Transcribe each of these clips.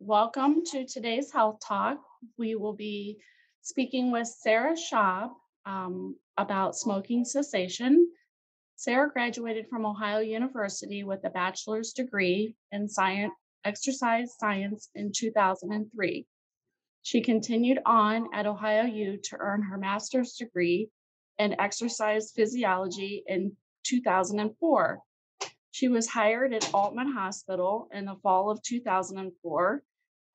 Welcome to today's Health Talk. We will be speaking with Sara Schaub um, about smoking cessation. Sara graduated from Ohio University with a bachelor's degree in science, exercise science in 2003. She continued on at Ohio U to earn her master's degree in exercise physiology in 2004. She was hired at Aultman Hospital in the fall of 2004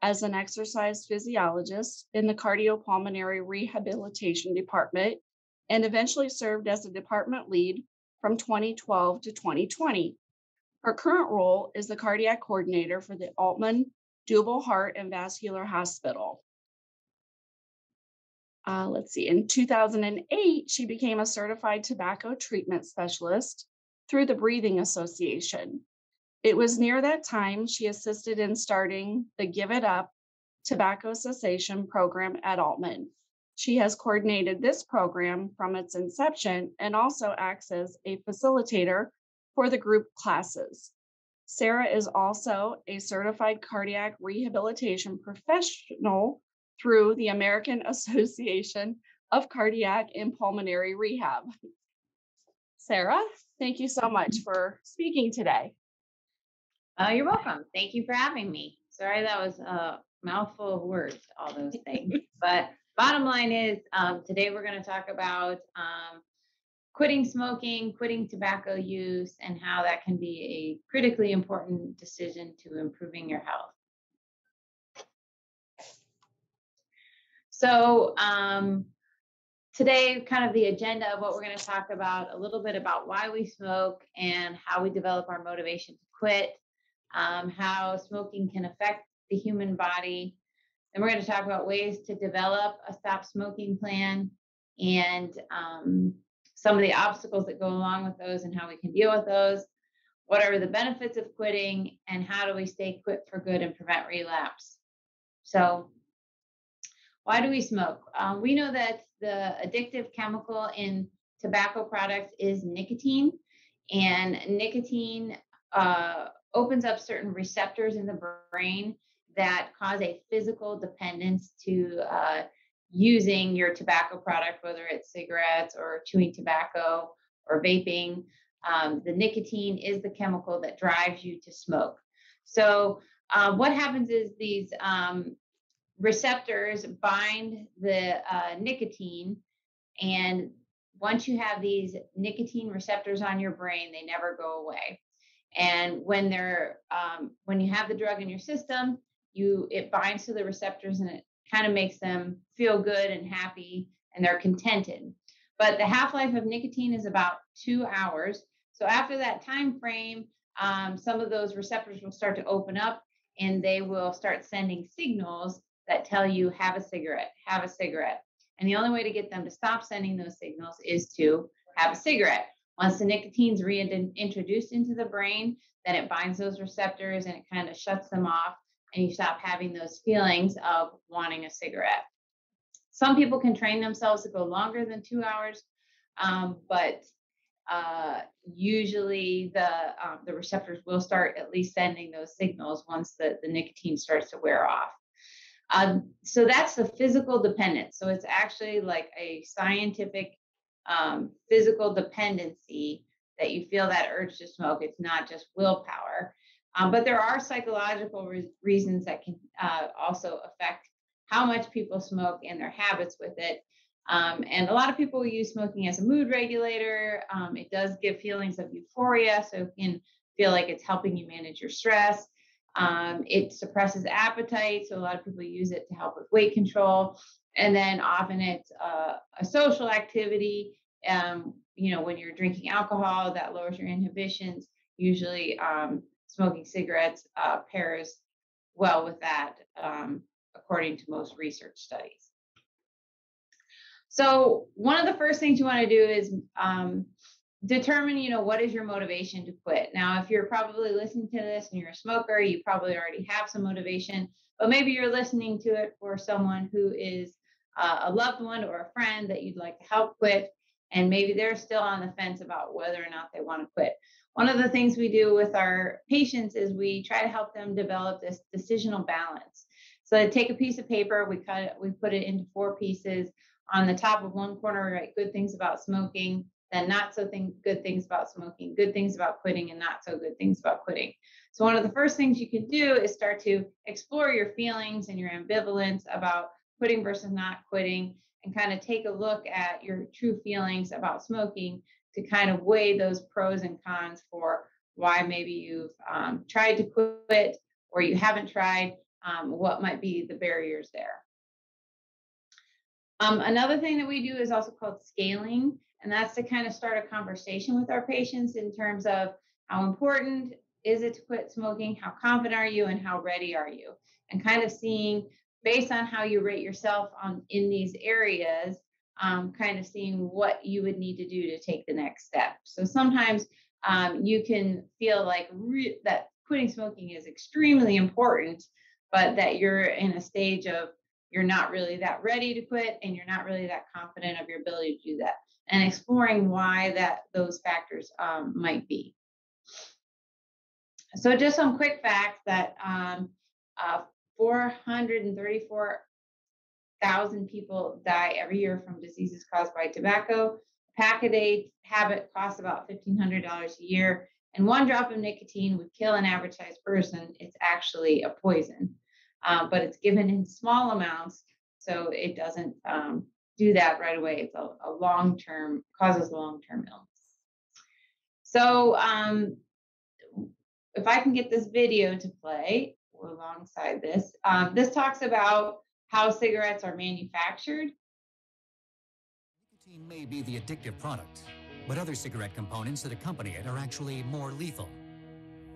as an exercise physiologist in the cardiopulmonary rehabilitation department and eventually served as a department lead from 2012 to 2020. Her current role is the cardiac coordinator for the Aultman Deuble Heart and Vascular Hospital. Uh, let's see, in 2008, she became a certified tobacco treatment specialist through the Breathing Association. It was near that time she assisted in starting the Give It Up tobacco cessation program at Aultman. She has coordinated this program from its inception and also acts as a facilitator for the group classes. Sara is also a certified cardiac rehabilitation professional through the American Association of Cardiac and Pulmonary Rehab. Sara, thank you so much for speaking today. Oh, you're welcome. Thank you for having me. Sorry that was a mouthful of words, all those things. but bottom line is um, today we're going to talk about um, quitting smoking, quitting tobacco use, and how that can be a critically important decision to improving your health. So, um, today, kind of the agenda of what we're going to talk about a little bit about why we smoke and how we develop our motivation to quit um, how smoking can affect the human body. And we're going to talk about ways to develop a stop smoking plan and um, some of the obstacles that go along with those and how we can deal with those. What are the benefits of quitting and how do we stay quit for good and prevent relapse? So, why do we smoke? Um, we know that the addictive chemical in tobacco products is nicotine, and nicotine uh, opens up certain receptors in the brain that cause a physical dependence to uh, using your tobacco product, whether it's cigarettes or chewing tobacco or vaping. Um, the nicotine is the chemical that drives you to smoke. So, uh, what happens is these um, receptors bind the uh, nicotine, and once you have these nicotine receptors on your brain, they never go away. And when they're um, when you have the drug in your system, you it binds to the receptors and it kind of makes them feel good and happy and they're contented. But the half life of nicotine is about two hours. So after that time frame, um, some of those receptors will start to open up and they will start sending signals that tell you have a cigarette, have a cigarette. And the only way to get them to stop sending those signals is to have a cigarette. Once the nicotine's reintroduced into the brain, then it binds those receptors and it kind of shuts them off, and you stop having those feelings of wanting a cigarette. Some people can train themselves to go longer than two hours, um, but uh, usually the um, the receptors will start at least sending those signals once the, the nicotine starts to wear off. Um, so that's the physical dependence. So it's actually like a scientific um, physical dependency that you feel that urge to smoke. It's not just willpower. Um, but there are psychological re- reasons that can uh, also affect how much people smoke and their habits with it. Um, and a lot of people use smoking as a mood regulator. Um, it does give feelings of euphoria, so you can feel like it's helping you manage your stress. Um, it suppresses appetite, so a lot of people use it to help with weight control and then often it's uh, a social activity. Um, you know, when you're drinking alcohol, that lowers your inhibitions. Usually, um, smoking cigarettes uh, pairs well with that, um, according to most research studies. So, one of the first things you want to do is um, determine, you know, what is your motivation to quit. Now, if you're probably listening to this and you're a smoker, you probably already have some motivation, but maybe you're listening to it for someone who is uh, a loved one or a friend that you'd like to help quit. and maybe they're still on the fence about whether or not they want to quit. One of the things we do with our patients is we try to help them develop this decisional balance. So I take a piece of paper, we cut it, we put it into four pieces. On the top of one corner, we write good things about smoking, then not so thing, good things about smoking, good things about quitting, and not so good things about quitting. So one of the first things you can do is start to explore your feelings and your ambivalence about quitting versus not quitting and kind of take a look at your true feelings about smoking to kind of weigh those pros and cons for why maybe you've um, tried to quit or you haven't tried, um, what might be the barriers there. Um, another thing that we do is also called scaling, and that's to kind of start a conversation with our patients in terms of how important is it to quit smoking? How confident are you and how ready are you? And kind of seeing based on how you rate yourself on in these areas, um, kind of seeing what you would need to do to take the next step. So sometimes um, you can feel like re- that quitting smoking is extremely important, but that you're in a stage of you're not really that ready to quit and you're not really that confident of your ability to do that and exploring why that those factors um, might be so just some quick facts that um, uh, 434,000 people die every year from diseases caused by tobacco. Pack a day habit costs about $1,500 a year, and one drop of nicotine would kill an average sized person. It's actually a poison, uh, but it's given in small amounts, so it doesn't um, do that right away. It's a, a long term, causes long term illness. So, um, if I can get this video to play alongside this, um, this talks about how cigarettes are manufactured. Nicotine may be the addictive product, but other cigarette components that accompany it are actually more lethal.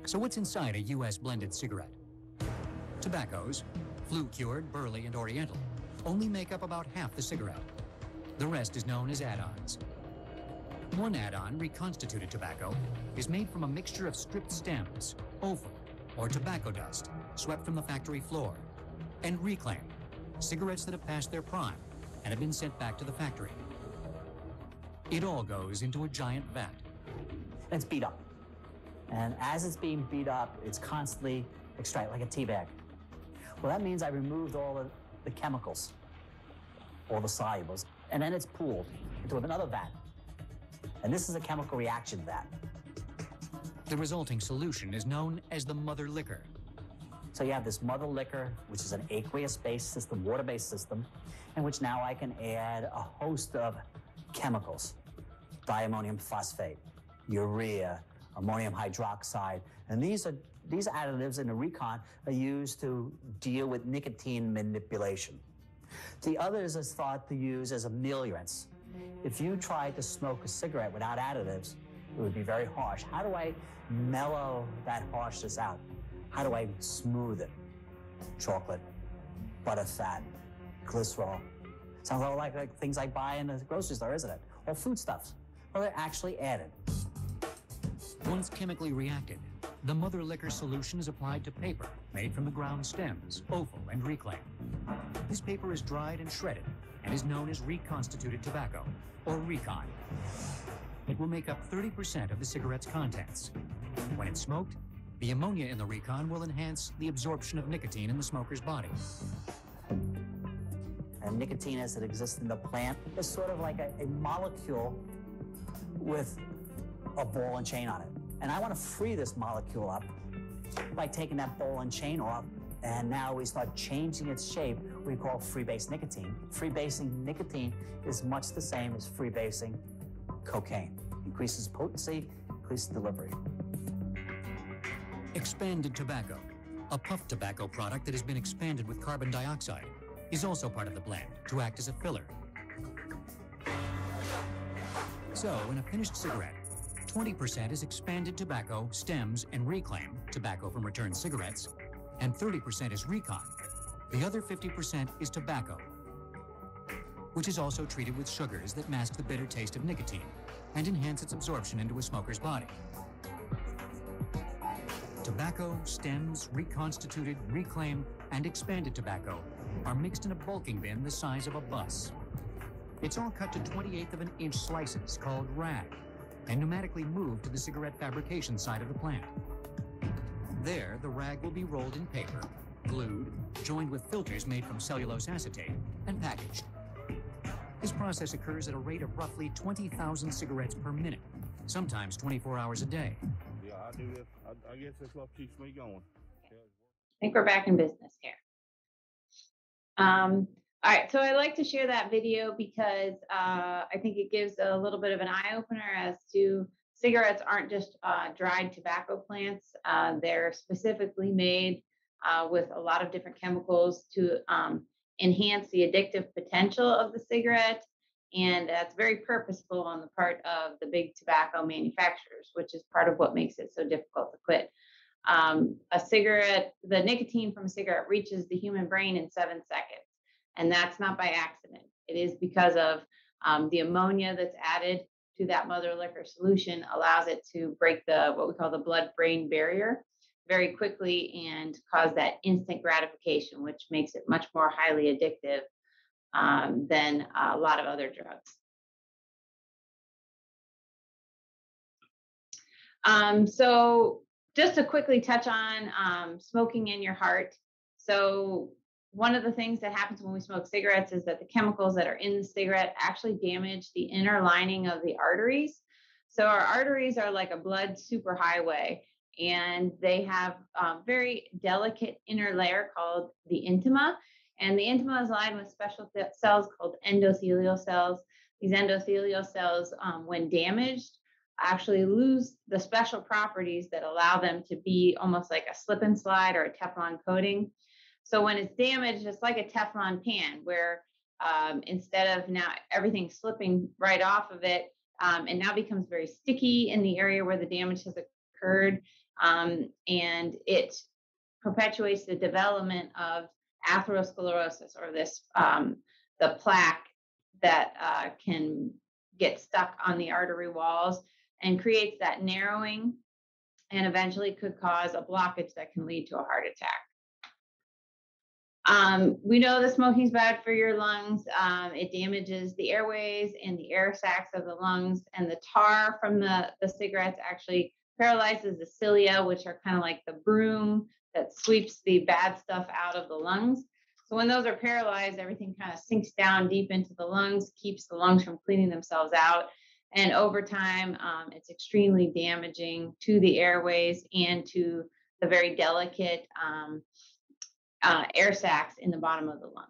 So what's inside a U.S. blended cigarette? Tobaccos, flue-cured, burley, and oriental, only make up about half the cigarette. The rest is known as add-ons. One add-on, reconstituted tobacco, is made from a mixture of stripped stems, offal, or tobacco dust, swept from the factory floor, and reclaim, cigarettes that have passed their prime and have been sent back to the factory. It all goes into a giant vat. It's beat up. And as it's being beat up, it's constantly extracted like a tea bag. Well, that means I removed all the, the chemicals, or the solubles, and then it's pooled into another vat. And this is a chemical reaction vat. The resulting solution is known as the mother liquor. So you have this mother liquor, which is an aqueous-based system, water-based system, in which now I can add a host of chemicals, diammonium phosphate, urea, ammonium hydroxide, and these are these additives in the recon are used to deal with nicotine manipulation. The others is thought to use as ameliorants. If you tried to smoke a cigarette without additives, it would be very harsh. How do I mellow that harshness out? How do I smooth it? Chocolate, butter fat, glycerol. Sounds all like, like things I buy in the grocery store, isn't it? Or foodstuffs. Well, they're actually added. Once chemically reacted, the mother liquor solution is applied to paper made from the ground stems, offal, and reclaim. This paper is dried and shredded and is known as reconstituted tobacco, or recon. It will make up 30% of the cigarette's contents. When it's smoked, the ammonia in the recon will enhance the absorption of nicotine in the smoker's body. And nicotine as it exists in the plant is sort of like a, a molecule with a ball and chain on it. And I want to free this molecule up by taking that ball and chain off. And now we start changing its shape. We call freebase nicotine. Freebasing nicotine is much the same as freebasing cocaine. Increases potency, increases delivery. Expanded tobacco, a puff tobacco product that has been expanded with carbon dioxide, is also part of the blend to act as a filler. So, in a finished cigarette, 20% is expanded tobacco, stems, and reclaim, tobacco from returned cigarettes, and 30% is recon. The other 50% is tobacco, which is also treated with sugars that mask the bitter taste of nicotine and enhance its absorption into a smoker's body. Tobacco, stems, reconstituted, reclaimed, and expanded tobacco are mixed in a bulking bin the size of a bus. It's all cut to 28th of an inch slices called rag and pneumatically moved to the cigarette fabrication side of the plant. There, the rag will be rolled in paper, glued, joined with filters made from cellulose acetate, and packaged. This process occurs at a rate of roughly 20,000 cigarettes per minute, sometimes 24 hours a day. Yeah, I do this. I, I guess this what keeps me going. I think we're back in business here. Um, all right, so I like to share that video because uh, I think it gives a little bit of an eye opener as to cigarettes aren't just uh, dried tobacco plants. Uh, they're specifically made uh, with a lot of different chemicals to um, enhance the addictive potential of the cigarette. And that's very purposeful on the part of the big tobacco manufacturers, which is part of what makes it so difficult to quit. Um, a cigarette, the nicotine from a cigarette reaches the human brain in seven seconds. And that's not by accident. It is because of um, the ammonia that's added to that mother liquor solution allows it to break the what we call the blood brain barrier very quickly and cause that instant gratification, which makes it much more highly addictive um, than a lot of other drugs. Um, so just to quickly touch on um, smoking in your heart. So one of the things that happens when we smoke cigarettes is that the chemicals that are in the cigarette actually damage the inner lining of the arteries. So our arteries are like a blood superhighway, and they have a very delicate inner layer called the intima. And the intima is lined with special th- cells called endothelial cells. These endothelial cells, um, when damaged, actually lose the special properties that allow them to be almost like a slip and slide or a Teflon coating. So when it's damaged, it's like a Teflon pan where um, instead of now everything slipping right off of it, um, it now becomes very sticky in the area where the damage has occurred. Um, and it perpetuates the development of atherosclerosis or this um, the plaque that uh, can get stuck on the artery walls and creates that narrowing and eventually could cause a blockage that can lead to a heart attack. Um, we know that smoking is bad for your lungs. Um, it damages the airways and the air sacs of the lungs, and the tar from the, the cigarettes actually paralyzes the cilia, which are kind of like the broom that sweeps the bad stuff out of the lungs. So when those are paralyzed, everything kind of sinks down deep into the lungs, keeps the lungs from cleaning themselves out. And over time, um, it's extremely damaging to the airways and to the very delicate um, uh, air sacs in the bottom of the lungs.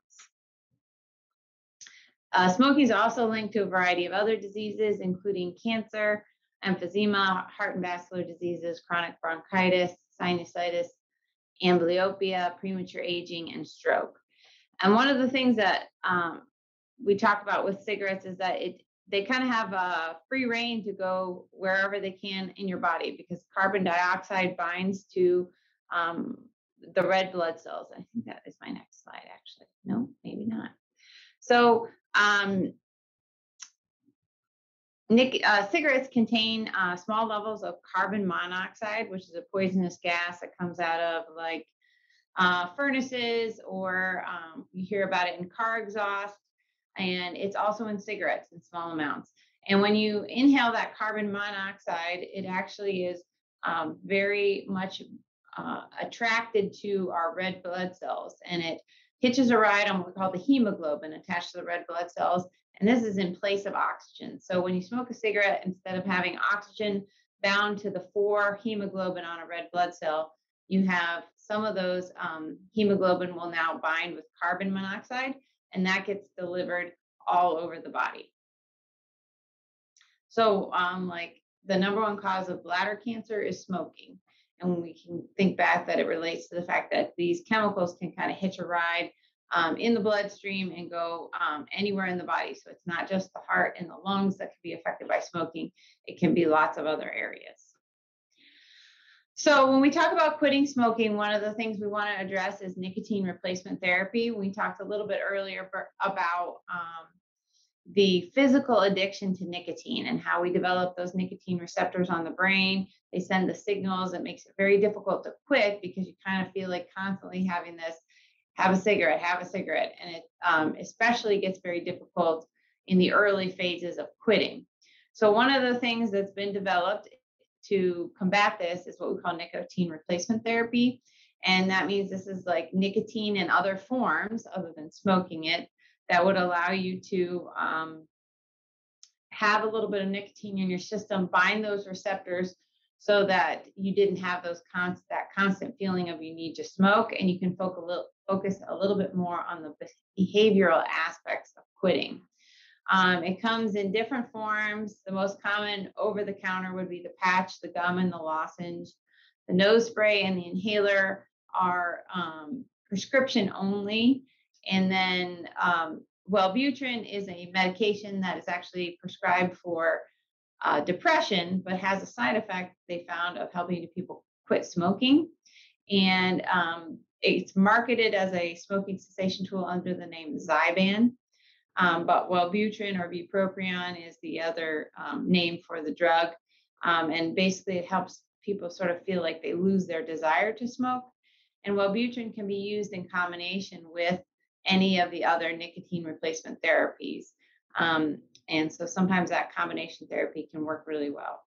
Uh, smoking is also linked to a variety of other diseases, including cancer, emphysema, heart and vascular diseases, chronic bronchitis, sinusitis, amblyopia, premature aging, and stroke. And one of the things that um, we talk about with cigarettes is that it they kind of have a free reign to go wherever they can in your body because carbon dioxide binds to um, the red blood cells. I think that is my next slide, actually. No, maybe not. So, um, uh, cigarettes contain uh, small levels of carbon monoxide, which is a poisonous gas that comes out of like uh, furnaces, or um, you hear about it in car exhaust, and it's also in cigarettes in small amounts. And when you inhale that carbon monoxide, it actually is um, very much uh, attracted to our red blood cells, and it hitches a ride on what we call the hemoglobin attached to the red blood cells. And this is in place of oxygen. So when you smoke a cigarette, instead of having oxygen bound to the four hemoglobin on a red blood cell, you have some of those um, hemoglobin will now bind with carbon monoxide, and that gets delivered all over the body. So, um, like the number one cause of bladder cancer is smoking. And we can think back that it relates to the fact that these chemicals can kind of hitch a ride um, in the bloodstream and go um, anywhere in the body. So it's not just the heart and the lungs that can be affected by smoking, it can be lots of other areas. So when we talk about quitting smoking, one of the things we want to address is nicotine replacement therapy. We talked a little bit earlier about um, the physical addiction to nicotine and how we develop those nicotine receptors on the brain. They send the signals. It makes it very difficult to quit because you kind of feel like constantly having this have a cigarette, have a cigarette. And it um, especially gets very difficult in the early phases of quitting. So one of the things that's been developed to combat this is what we call nicotine replacement therapy. And that means this is like nicotine in other forms other than smoking it that would allow you to um, have a little bit of nicotine in your system, bind those receptors so that you didn't have those const- that constant feeling of you need to smoke and you can focus a little, focus a little bit more on the behavioral aspects of quitting. Um, it comes in different forms. The most common over the counter would be the patch, the gum, and the lozenge. The nose spray and the inhaler are um, prescription only. And then um, Wellbutrin is a medication that is actually prescribed for uh, depression, but has a side effect they found of helping people quit smoking. And um, it's marketed as a smoking cessation tool under the name Zyban. Um, but Wellbutrin or bupropion is the other um, name for the drug. Um, and basically, it helps people sort of feel like they lose their desire to smoke. And Wellbutrin can be used in combination with any of the other nicotine replacement therapies. Um, and so sometimes that combination therapy can work really well.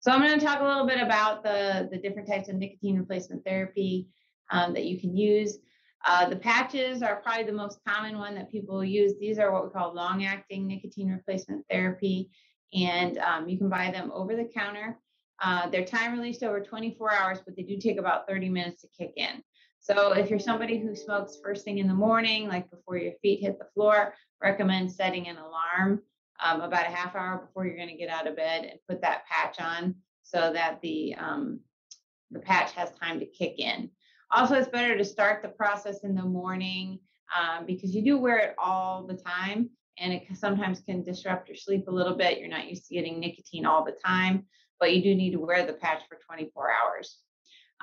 So I'm going to talk a little bit about the, the different types of nicotine replacement therapy um, that you can use. Uh, the patches are probably the most common one that people use. These are what we call long-acting nicotine replacement therapy, and um, you can buy them over the counter. Uh, they're time released over 24 hours, but they do take about 30 minutes to kick in. So if you're somebody who smokes first thing in the morning, like before your feet hit the floor, recommend setting an alarm um, about a half hour before you're going to get out of bed and put that patch on so that the um, the patch has time to kick in. Also, it's better to start the process in the morning um, because you do wear it all the time and it sometimes can disrupt your sleep a little bit. You're not used to getting nicotine all the time, but you do need to wear the patch for 24 hours.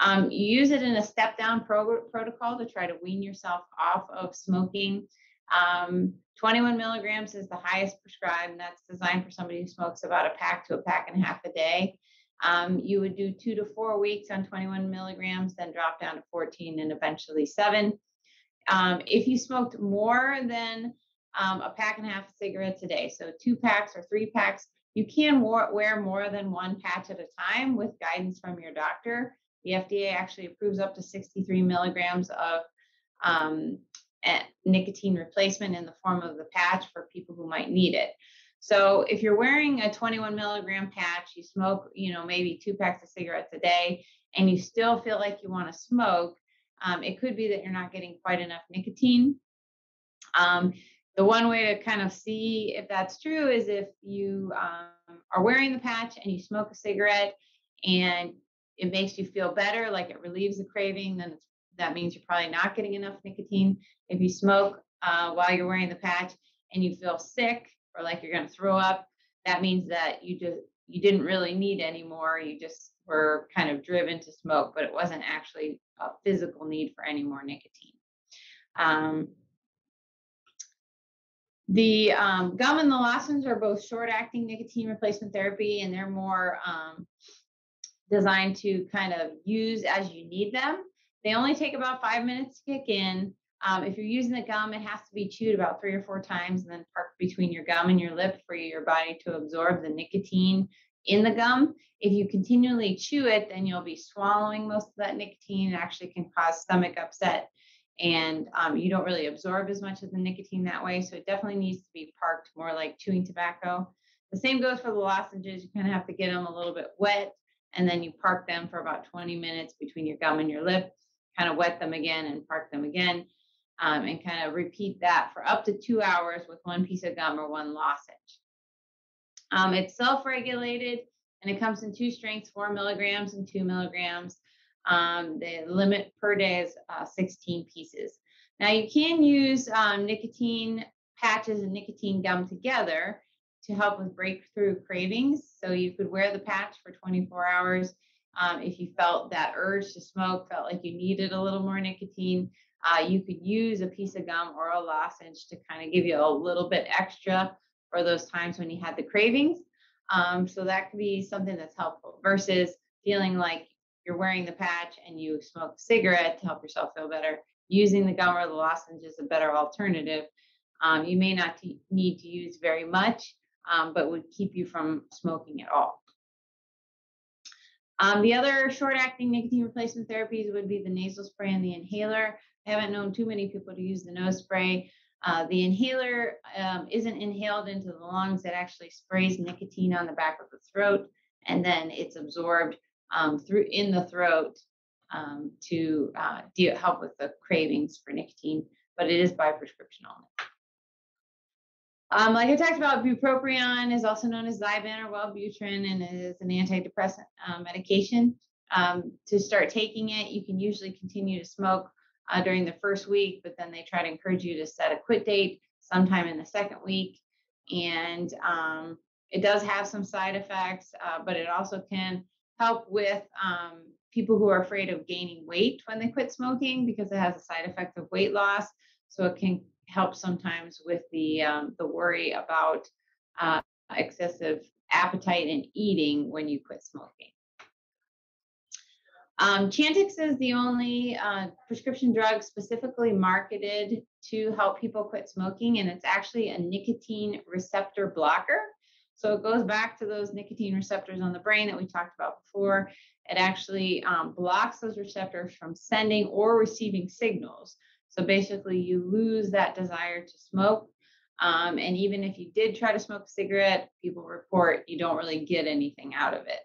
Um, use it in a step down pro- protocol to try to wean yourself off of smoking. Um, 21 milligrams is the highest prescribed, and that's designed for somebody who smokes about a pack to a pack and a half a day. Um, you would do two to four weeks on 21 milligrams, then drop down to 14 and eventually seven. Um, if you smoked more than um, a pack and a half of cigarettes a day, so two packs or three packs, you can wear more than one patch at a time with guidance from your doctor. The FDA actually approves up to 63 milligrams of um, nicotine replacement in the form of the patch for people who might need it. So if you're wearing a 21 milligram patch, you smoke, you know, maybe two packs of cigarettes a day, and you still feel like you want to smoke, um, it could be that you're not getting quite enough nicotine. Um, the one way to kind of see if that's true is if you um, are wearing the patch and you smoke a cigarette and it makes you feel better, like it relieves the craving, then that means you're probably not getting enough nicotine. If you smoke uh, while you're wearing the patch and you feel sick, or like you're going to throw up, that means that you just you didn't really need any more. You just were kind of driven to smoke, but it wasn't actually a physical need for any more nicotine. Um, the um, gum and the lozenges are both short-acting nicotine replacement therapy, and they're more um, designed to kind of use as you need them. They only take about five minutes to kick in. Um, if you're using the gum, it has to be chewed about three or four times and then parked between your gum and your lip for your body to absorb the nicotine in the gum. If you continually chew it, then you'll be swallowing most of that nicotine. It actually can cause stomach upset and um, you don't really absorb as much of the nicotine that way. So it definitely needs to be parked more like chewing tobacco. The same goes for the lozenges. You kind of have to get them a little bit wet and then you park them for about 20 minutes between your gum and your lip, kind of wet them again and park them again um, and kind of repeat that for up to two hours with one piece of gum or one lozenge. Um, it's self-regulated and it comes in two strengths, four milligrams and two milligrams. Um, the limit per day is uh, 16 pieces. Now you can use um, nicotine patches and nicotine gum together to help with breakthrough cravings. So you could wear the patch for 24 hours um, if you felt that urge to smoke, felt like you needed a little more nicotine, uh, you could use a piece of gum or a lozenge to kind of give you a little bit extra for those times when you had the cravings. Um, so that could be something that's helpful versus feeling like you're wearing the patch and you smoke a cigarette to help yourself feel better. Using the gum or the lozenge is a better alternative Um, you may not t- need to use very much, um, but would keep you from smoking at all. Um, the other short acting nicotine replacement therapies would be the nasal spray and the inhaler. I haven't known too many people to use the nose spray. Uh, the inhaler um, isn't inhaled into the lungs, it actually sprays nicotine on the back of the throat and then it's absorbed um, through in the throat um, to uh, help with the cravings for nicotine, but it is by prescription only. Um, like I talked about, bupropion is also known as Zyban or Wellbutrin and is an antidepressant uh, medication. Um, to start taking it, you can usually continue to smoke uh, during the first week, but then they try to encourage you to set a quit date sometime in the second week. And um, it does have some side effects, uh, but it also can help with um, people who are afraid of gaining weight when they quit smoking because it has a side effect of weight loss. So it can help sometimes with the um, the worry about uh, excessive appetite and eating when you quit smoking. Um, Chantix is the only uh, prescription drug specifically marketed to help people quit smoking, and it's actually a nicotine receptor blocker. So it goes back to those nicotine receptors on the brain that we talked about before. It actually um, blocks those receptors from sending or receiving signals. So basically, you lose that desire to smoke. Um, and even if you did try to smoke a cigarette, people report you don't really get anything out of it.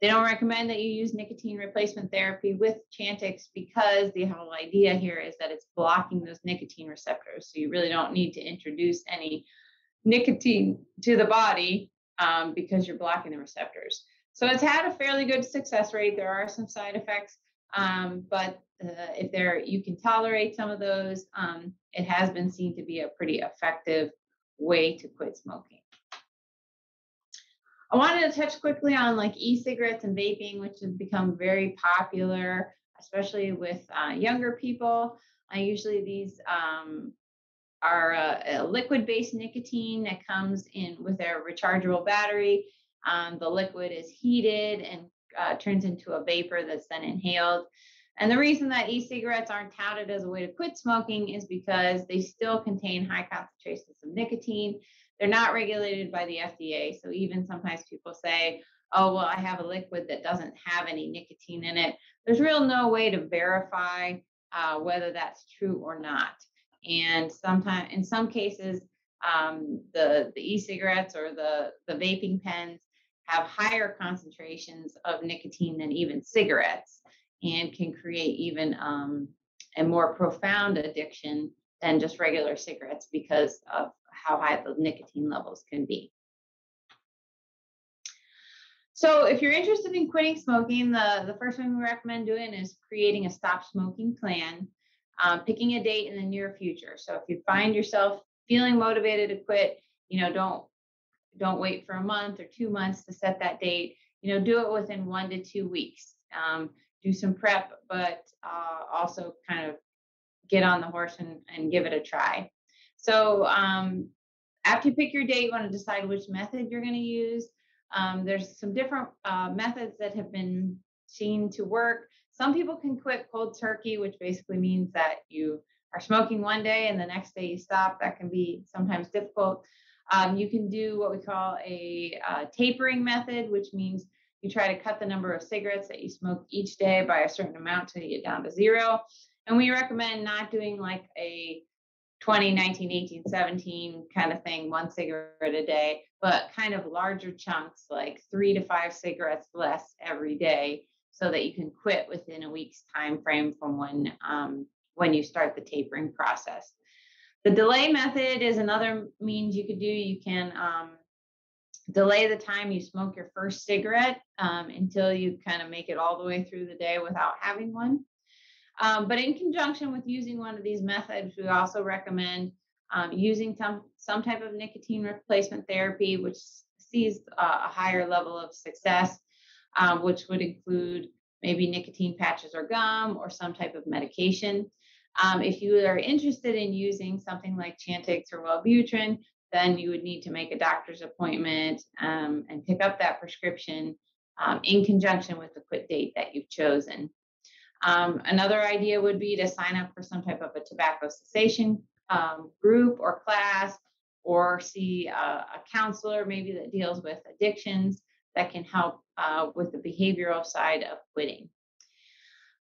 They don't recommend that you use nicotine replacement therapy with Chantix because the whole idea here is that it's blocking those nicotine receptors. So you really don't need to introduce any nicotine to the body um, because you're blocking the receptors. So it's had a fairly good success rate. There are some side effects, um, but uh, if there you can tolerate some of those, um, it has been seen to be a pretty effective way to quit smoking. I wanted to touch quickly on like e-cigarettes and vaping, which has become very popular, especially with uh, younger people. Uh, usually these um, are a liquid-based nicotine that comes in with a rechargeable battery. Um, the liquid is heated and uh, turns into a vapor that's then inhaled. And the reason that e-cigarettes aren't touted as a way to quit smoking is because they still contain high concentrations of nicotine. They're not regulated by the FDA. So even sometimes people say, oh, well, I have a liquid that doesn't have any nicotine in it. There's real no way to verify uh, whether that's true or not. And sometimes, in some cases, um, the the e-cigarettes or the the vaping pens have higher concentrations of nicotine than even cigarettes, and can create even um, a more profound addiction than just regular cigarettes because of how high the nicotine levels can be. So if you're interested in quitting smoking, the, the first thing we recommend doing is creating a stop smoking plan um, picking a date in the near future. So if you find yourself feeling motivated to quit, you know, don't don't wait for a month or two months to set that date. You know, do it within one to two weeks. Um, do some prep, but uh, also kind of get on the horse and, and give it a try. So um, after you pick your date, you want to decide which method you're going to use. Um, there's some different uh, methods that have been seen to work. Some people can quit cold turkey, which basically means that you are smoking one day and the next day you stop. That can be sometimes difficult. Um, you can do what we call a uh, tapering method, which means you try to cut the number of cigarettes that you smoke each day by a certain amount you get down to zero. And we recommend not doing like a 20, 19, 18, 17 kind of thing, one cigarette a day, but kind of larger chunks, like three to five cigarettes less every day so that you can quit within a week's time frame from when um, when you start the tapering process. The delay method is another means you could do. You can um, delay the time you smoke your first cigarette um, until you kind of make it all the way through the day without having one. Um, but in conjunction with using one of these methods, we also recommend um, using some, some type of nicotine replacement therapy, which sees uh, a higher level of success um, which would include maybe nicotine patches or gum or some type of medication. Um, if you are interested in using something like Chantix or Wellbutrin, then you would need to make a doctor's appointment um, and pick up that prescription um, in conjunction with the quit date that you've chosen. Um, another idea would be to sign up for some type of a tobacco cessation um, group or class or see a, a, counselor maybe that deals with addictions that can help uh, with the behavioral side of quitting.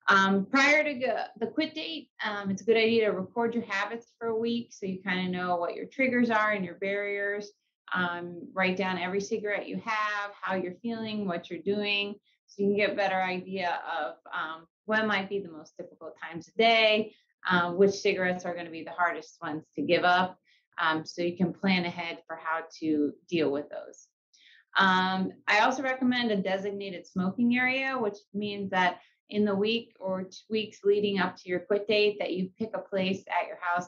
Um, prior to go, the quit date, um, it's a good idea to record your habits for a week so you kind of know what your triggers are and your barriers. Um, write down every cigarette you have, how you're feeling, what you're doing, so you can get a better idea of um, when might be the most difficult times a day, um, which cigarettes are going to be the hardest ones to give up. Um, so you can plan ahead for how to deal with those. Um, I also recommend a designated smoking area, which means that in the week or two weeks leading up to your quit date, that you pick a place at your house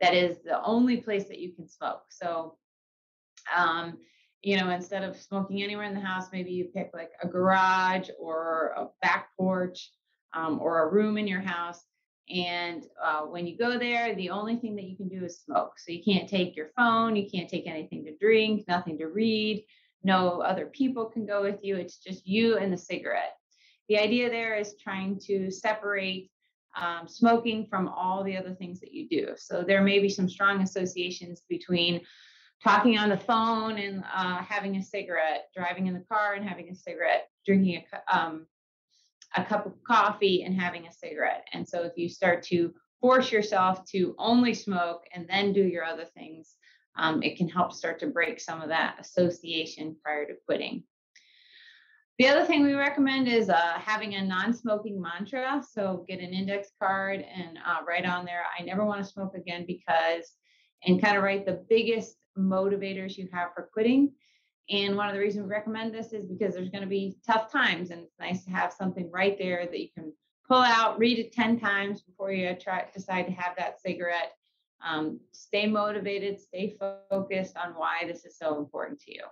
that is the only place that you can smoke. So, um, you know, instead of smoking anywhere in the house, maybe you pick like a garage or a back porch um, or a room in your house. And uh, when you go there, the only thing that you can do is smoke. So you can't take your phone, you can't take anything to drink, nothing to read. No other people can go with you. It's just you and the cigarette. The idea there is trying to separate um, smoking from all the other things that you do. So there may be some strong associations between talking on the phone and uh, having a cigarette, driving in the car and having a cigarette, drinking a, um, a cup of coffee and having a cigarette. And so if you start to force yourself to only smoke and then do your other things, um, it can help start to break some of that association prior to quitting. The other thing we recommend is uh, having a non-smoking mantra. So get an index card and uh, write on there, I never want to smoke again because, and kind of write the biggest motivators you have for quitting. And one of the reasons we recommend this is because there's going to be tough times, and it's nice to have something right there that you can pull out, read it 10 times before you try decide to have that cigarette. Um, stay motivated, stay focused on why this is so important to you.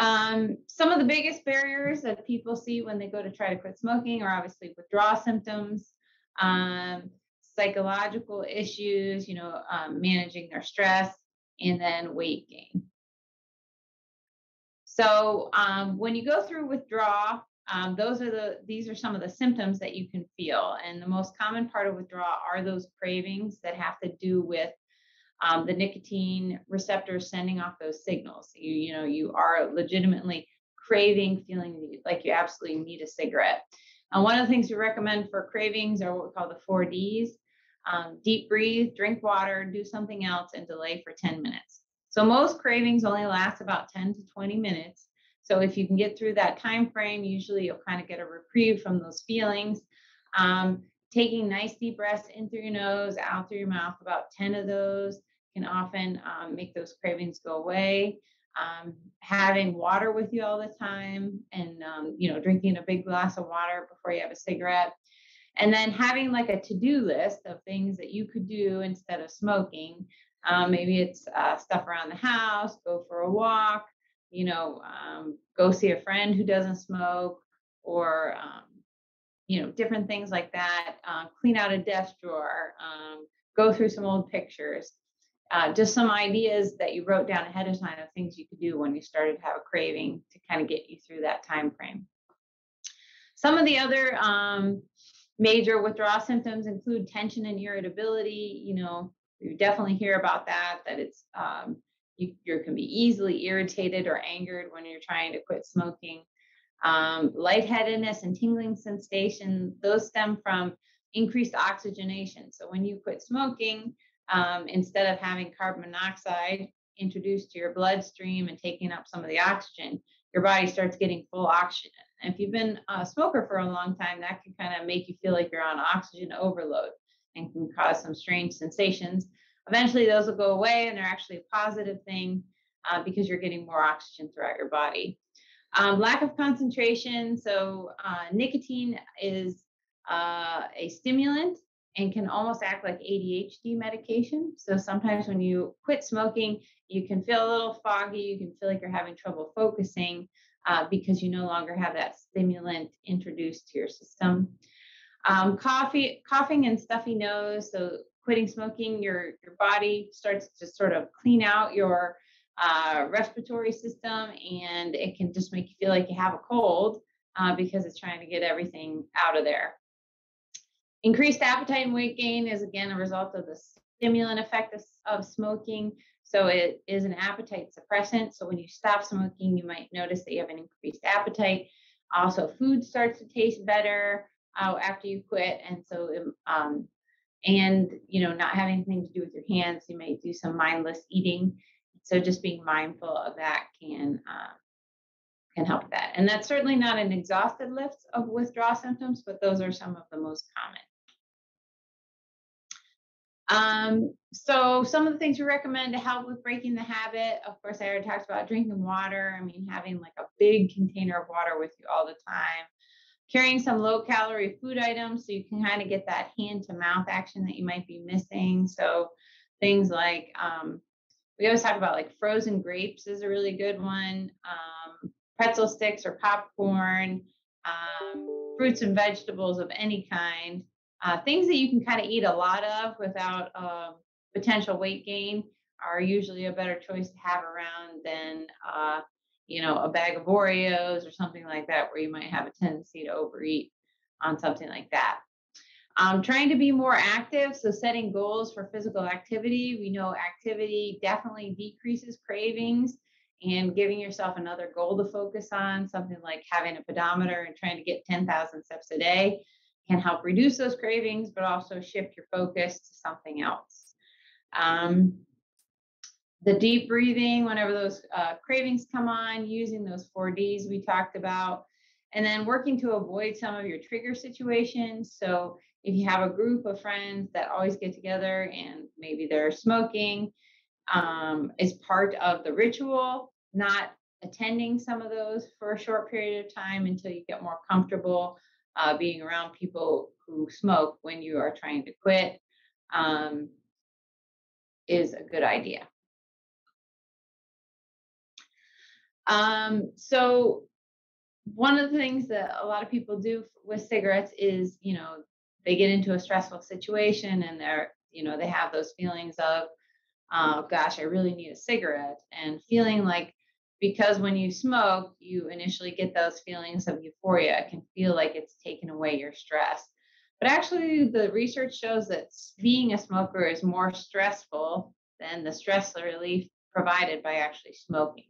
Um, some of the biggest barriers that people see when they go to try to quit smoking are obviously withdrawal symptoms, um, psychological issues, you know, um, managing their stress, and then weight gain. So um, when you go through withdrawal, um, those are the these are some of the symptoms that you can feel, and the most common part of withdrawal are those cravings that have to do with um, the nicotine receptors sending off those signals. You, you know, you are legitimately craving, feeling like you absolutely need a cigarette. And one of the things we recommend for cravings are what we call the four Ds. Um, deep breathe, drink water, do something else, and delay for 10 minutes. So most cravings only last about 10 to 20 minutes. So if you can get through that time frame, usually you'll kind of get a reprieve from those feelings. Um, taking nice deep breaths in through your nose, out through your mouth, about 10 of those can often um, make those cravings go away. Um, having water with you all the time and um, you know drinking a big glass of water before you have a cigarette. And then having like a to-do list of things that you could do instead of smoking. Um, maybe it's uh, stuff around the house go for a walk you know um, go see a friend who doesn't smoke or um, you know different things like that. Uh, clean out a desk drawer go through some old pictures uh, just some ideas that you wrote down ahead of time of things you could do when you started to have a craving to kind of get you through that time frame. Some of the other um, major withdrawal symptoms include tension and irritability. You know, you definitely hear about that, that it's um, you, you can be easily irritated or angered when you're trying to quit smoking. Um, lightheadedness and tingling sensation, those stem from increased oxygenation. So when you quit smoking, um, instead of having carbon monoxide introduced to your bloodstream and taking up some of the oxygen, your body starts getting full oxygen. And if you've been a smoker for a long time, that can kind of make you feel like you're on oxygen overload and can cause some strange sensations. Eventually, those will go away and they're actually a positive thing uh, because you're getting more oxygen throughout your body. Um, lack of concentration. So, uh, nicotine is uh, a stimulant and can almost act like ADHD medication. So sometimes when you quit smoking, you can feel a little foggy, you can feel like you're having trouble focusing uh, because you no longer have that stimulant introduced to your system. Um, coffee, coughing and stuffy nose. So quitting smoking, your your body starts to sort of clean out your uh, respiratory system, and it can just make you feel like you have a cold uh, because it's trying to get everything out of there. Increased appetite and weight gain is again a result of the stimulant effect of, of smoking. So it is an appetite suppressant. So when you stop smoking, you might notice that you have an increased appetite. Also, food starts to taste better uh, after you quit, and so um, and you know not having anything to do with your hands, you may do some mindless eating. So just being mindful of that can uh, can help that. And that's certainly not an exhaustive list of withdrawal symptoms, but those are some of the most common. Um, so some of the things we recommend to help with breaking the habit, of course, I already talked about drinking water. I mean, having like a big container of water with you all the time, carrying some low calorie food items so you can kind of get that hand to mouth action that you might be missing. So things like um, we always talk about like frozen grapes is a really good one. Um, pretzel sticks or popcorn, um, fruits and vegetables of any kind. Uh, things that you can kind of eat a lot of without uh, potential weight gain are usually a better choice to have around than, uh, you know, a bag of Oreos or something like that, where you might have a tendency to overeat on something like that. Um, trying to be more active, so setting goals for physical activity. We know activity definitely decreases cravings and giving yourself another goal to focus on, something like having a pedometer and trying to get 10,000 steps a day can help reduce those cravings, but also shift your focus to something else. Um, the deep breathing, whenever those uh, cravings come on, using those four Ds we talked about, and then working to avoid some of your trigger situations. So if you have a group of friends that always get together and maybe they're smoking, um, is part of the ritual, not attending some of those for a short period of time until you get more comfortable uh, being around people who smoke when you are trying to quit um, is a good idea. Um, so one of the things that a lot of people do with cigarettes is, you know, they get into a stressful situation and they're, you know, they have those feelings of, oh gosh, I really need a cigarette, and feeling like because when you smoke, you initially get those feelings of euphoria. It can feel like it's taken away your stress. But actually, the research shows that being a smoker is more stressful than the stress relief provided by actually smoking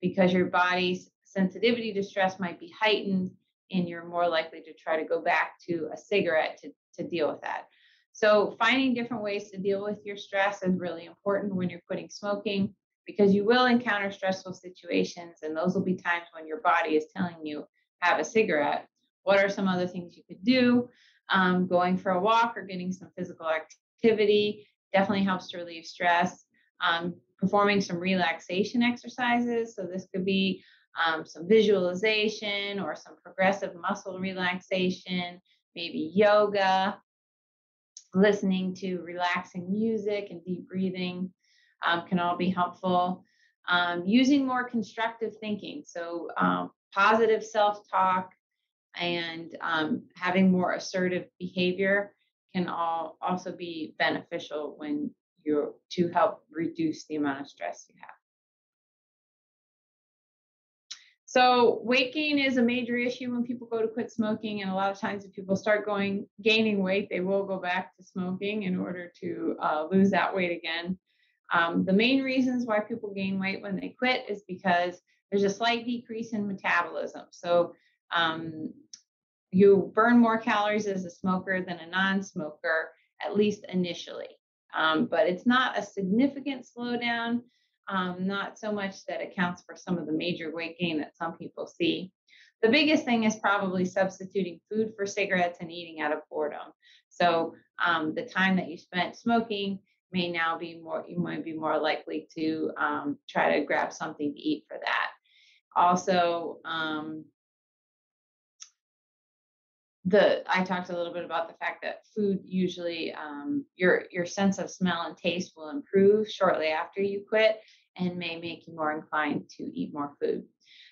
because your body's sensitivity to stress might be heightened and you're more likely to try to go back to a cigarette to, to deal with that. So, finding different ways to deal with your stress is really important when you're quitting smoking because you will encounter stressful situations and those will be times when your body is telling you have a cigarette. What are some other things you could do? Um, going for a walk or getting some physical activity definitely helps to relieve stress. Um, performing some relaxation exercises so this could be um, some visualization or some progressive muscle relaxation maybe yoga listening to relaxing music and deep breathing um, can all be helpful. Um, using more constructive thinking, so um, positive self talk and um, having more assertive behavior can all also be beneficial when you're to help reduce the amount of stress you have. So weight gain is a major issue when people go to quit smoking, and a lot of times if people start going gaining weight, they will go back to smoking in order to uh, lose that weight again. Um, the main reasons why people gain weight when they quit is because there's a slight decrease in metabolism. So um, you burn more calories as a smoker than a non-smoker, at least initially. Um, but it's not a significant slowdown, um, not so much that accounts for some of the major weight gain that some people see. The biggest thing is probably substituting food for cigarettes and eating out of boredom. So um, the time that you spent smoking may now be more, you might be more likely to um, try to grab something to eat for that. Also, um, the I talked a little bit about the fact that food usually um, your your sense of smell and taste will improve shortly after you quit and may make you more inclined to eat more food.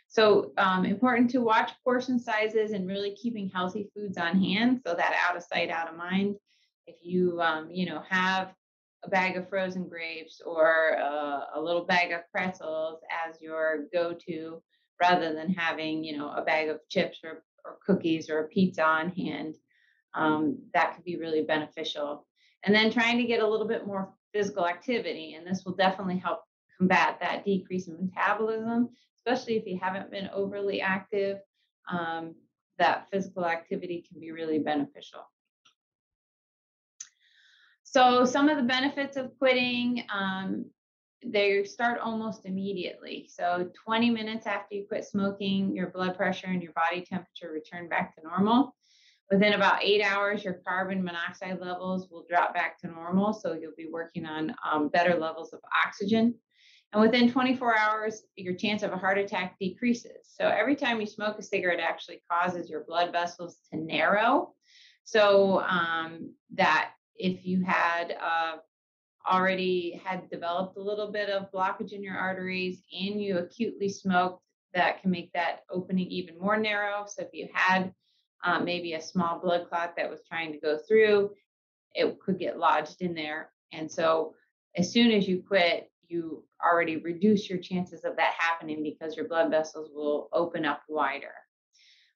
So um, important to watch portion sizes and really keeping healthy foods on hand so that out of sight, out of mind. If you um, you know have a bag of frozen grapes or a, a little bag of pretzels as your go-to rather than having you know a bag of chips or, or cookies or a pizza on hand um, that could be really beneficial. And then trying to get a little bit more physical activity, and this will definitely help combat that decrease in metabolism, especially if you haven't been overly active. Um, that physical activity can be really beneficial. So some of the benefits of quitting, um, they start almost immediately. So 20 minutes after you quit smoking, your blood pressure and your body temperature return back to normal. Within about eight hours, your carbon monoxide levels will drop back to normal. So you'll be working on um, better levels of oxygen. And within 24 hours, your chance of a heart attack decreases. So every time you smoke a cigarette, actually causes your blood vessels to narrow. So um, that if you had uh, already had developed a little bit of blockage in your arteries and you acutely smoked, that can make that opening even more narrow. So if you had um, maybe a small blood clot that was trying to go through, it could get lodged in there. And so as soon as you quit, you already reduce your chances of that happening because your blood vessels will open up wider.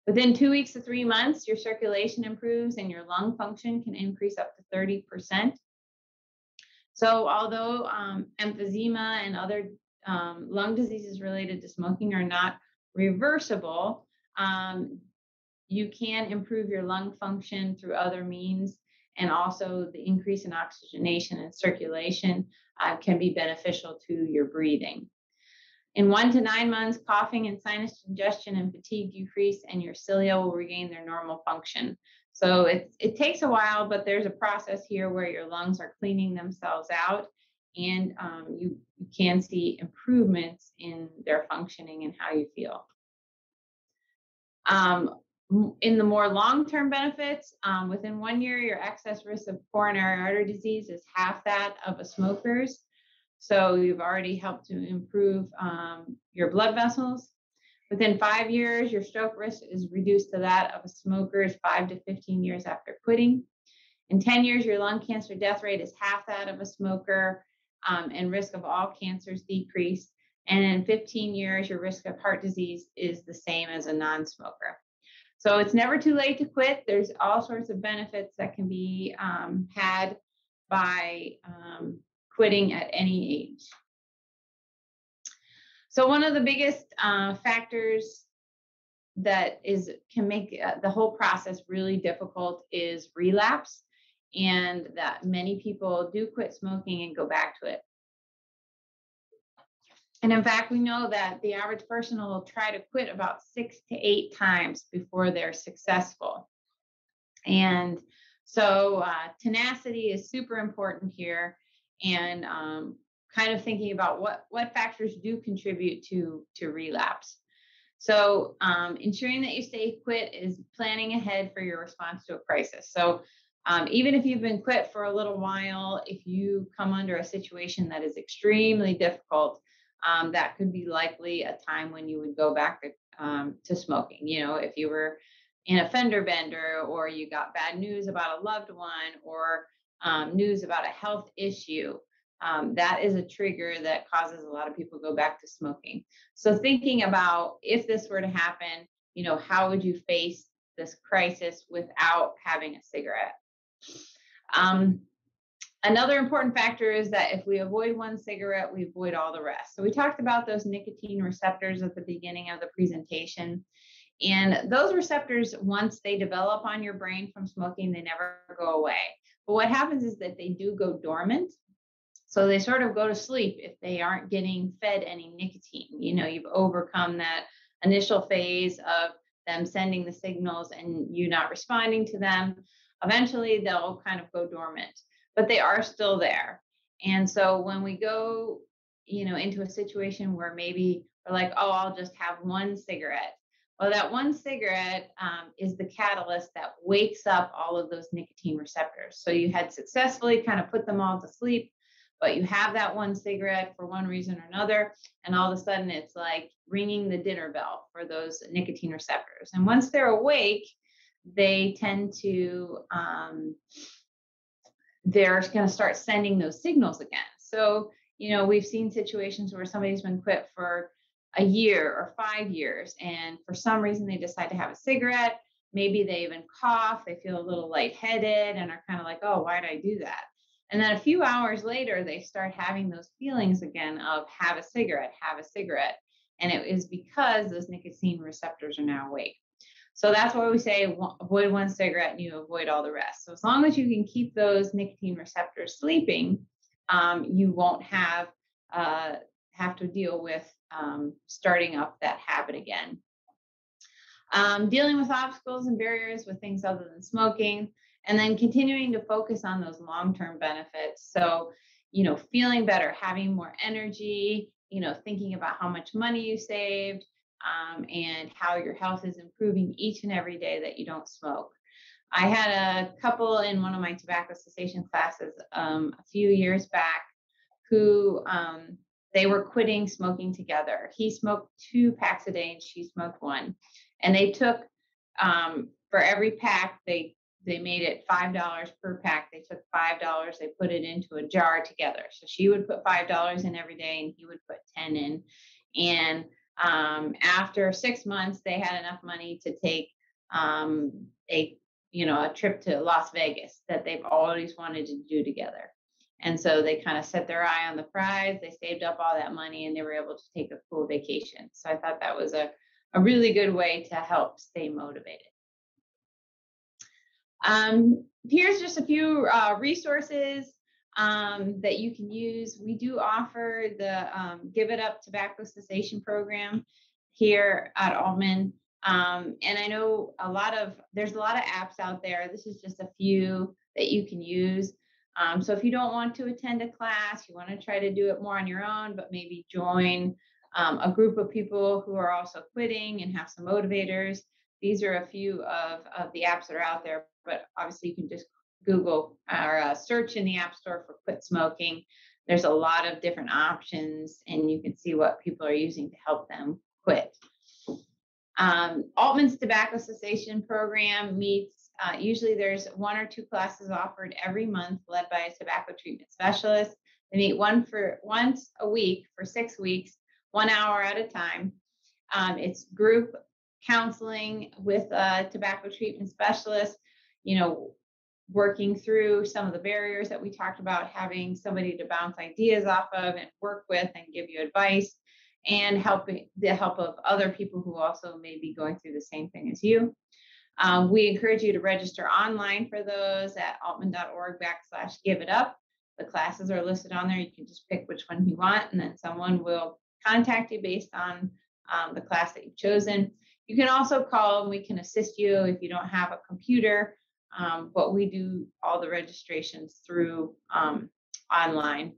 Within two weeks to three months, your circulation improves and your lung function can increase up to 30%. So, although um, emphysema and other um, lung diseases related to smoking are not reversible, um, you can improve your lung function through other means. And also, the increase in oxygenation and circulation uh, can be beneficial to your breathing. In one to nine months, coughing and sinus congestion and fatigue decrease, and your cilia will regain their normal function. So it, it takes a while, but there's a process here where your lungs are cleaning themselves out, and um, you, you can see improvements in their functioning and how you feel. Um, in the more long-term benefits, um, within one year, your excess risk of coronary artery disease is half that of a smoker's. So you've already helped to improve um, your blood vessels. Within five years, your stroke risk is reduced to that of a smoker's five to 15 years after quitting. In 10 years, your lung cancer death rate is half that of a smoker, um, and risk of all cancers decreased. And in 15 years, your risk of heart disease is the same as a non smoker. So it's never too late to quit. There's all sorts of benefits that can be um, had by um, quitting at any age. So one of the biggest uh, factors that is can make uh, the whole process really difficult is relapse and that many people do quit smoking and go back to it. And in fact, we know that the average person will try to quit about six to eight times before they're successful. And so uh, tenacity is super important here and um, kind of thinking about what what factors do contribute to to relapse. So um, ensuring that you stay quit is planning ahead for your response to a crisis. So um, even if you've been quit for a little while, if you come under a situation that is extremely difficult, um, that could be likely a time when you would go back to, um, to smoking. You know, if you were in a fender bender or you got bad news about a loved one or um, news about a health issue, um, that is a trigger that causes a lot of people to go back to smoking. So thinking about if this were to happen, you know, how would you face this crisis without having a cigarette? Um, another important factor is that if we avoid one cigarette, we avoid all the rest. So we talked about those nicotine receptors at the beginning of the presentation. And those receptors, once they develop on your brain from smoking, they never go away. But what happens is that they do go dormant. So they sort of go to sleep if they aren't getting fed any nicotine. You know, you've overcome that initial phase of them sending the signals and you not responding to them. Eventually, they'll kind of go dormant, but they are still there. And so when we go, you know, into a situation where maybe we're like, oh, I'll just have one cigarette well, that one cigarette um, is the catalyst that wakes up all of those nicotine receptors. So you had successfully kind of put them all to sleep, but you have that one cigarette for one reason or another, and all of a sudden it's like ringing the dinner bell for those nicotine receptors. And once they're awake, they tend to um, they're going to start sending those signals again. So you know we've seen situations where somebody's been quit for a year or five years and for some reason they decide to have a cigarette maybe they even cough, they feel a little lightheaded and are kind of like, oh, why did I do that? And then a few hours later, they start having those feelings again of have a cigarette, have a cigarette. And it is because those nicotine receptors are now awake. So that's why we say avoid one cigarette and you avoid all the rest. So as long as you can keep those nicotine receptors sleeping, um, you won't have uh, have to deal with um, starting up that habit again. Um, dealing with obstacles and barriers with things other than smoking, and then continuing to focus on those long-term benefits. So, you know, feeling better, having more energy, you know, thinking about how much money you saved, um, and how your health is improving each and every day that you don't smoke. I had a couple in one of my tobacco cessation classes um, a few years back who um, they were quitting smoking together. He smoked two packs a day and she smoked one. And they took um, for every pack, they they made it five dollars per pack. They took five dollars, they put it into a jar together. So she would put five dollars in every day and he would put 10 in. And um, after six months, they had enough money to take um, a you know a trip to Las Vegas that they've always wanted to do together. And so they kind of set their eye on the prize. They saved up all that money and they were able to take a cool vacation. So I thought that was a, a really good way to help stay motivated. Um, here's just a few uh, resources um, that you can use. We do offer the um, Give It Up Tobacco Cessation Program here at Aultman. Um, and I know a lot of, there's a lot of apps out there. This is just a few that you can use. Um, so if you don't want to attend a class, you want to try to do it more on your own, but maybe join um, a group of people who are also quitting and have some motivators. These are a few of, of the apps that are out there, but obviously you can just Google or uh, search in the App Store for quit smoking. There's a lot of different options, and you can see what people are using to help them quit. Um, Aultman's Tobacco Cessation Program meets, uh, usually there's one or two classes offered every month led by a tobacco treatment specialist. They meet one for once a week for six weeks, one hour at a time. Um, it's group counseling with a tobacco treatment specialist. You know, working through some of the barriers that we talked about, having somebody to bounce ideas off of and work with and give you advice, and helping the help of other people who also may be going through the same thing as you. Um, we encourage you to register online for those at aultman.org backslash give it up. The classes are listed on there. You can just pick which one you want, and then someone will contact you based on um, the class that you've chosen. You can also call and we can assist you if you don't have a computer um, but we do all the registrations through um, online.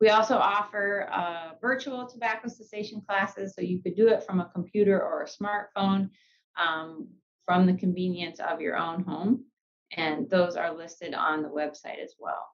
We also offer uh, virtual tobacco cessation classes, so you could do it from a computer or a smartphone um, from the convenience of your own home. And those are listed on the website as well.